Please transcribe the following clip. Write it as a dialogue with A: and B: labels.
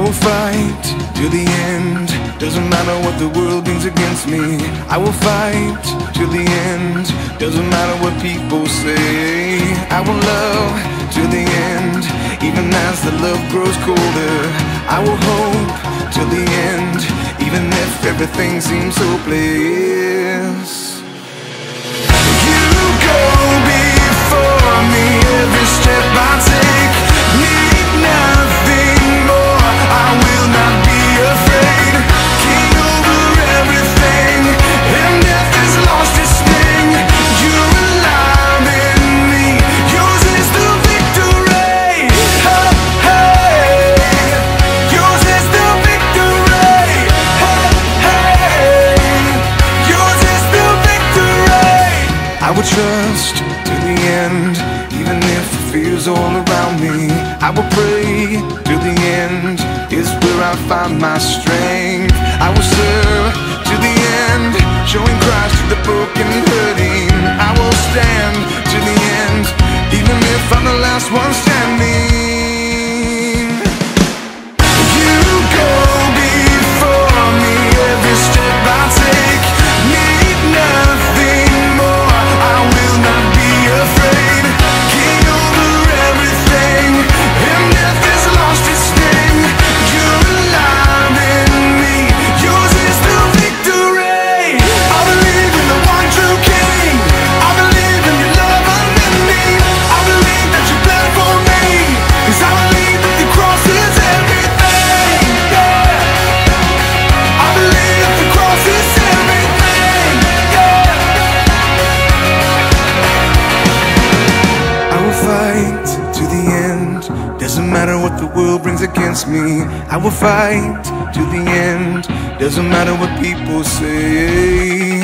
A: will fight till the end. Doesn't matter what the world brings against me. I will fight till the end. Doesn't matter what people say. I will love till the end. Even as the love grows colder, I will hope till the end. Even if everything seems hopeless. Will trust to the end, even if fear's all around me. I will pray till the end is where I find my strength. I will serve to the end, showing Christ to the broken hurting. I will stand to the end, even if I'm the last one what the world brings against me. I will fight to the end. Doesn't matter what people say.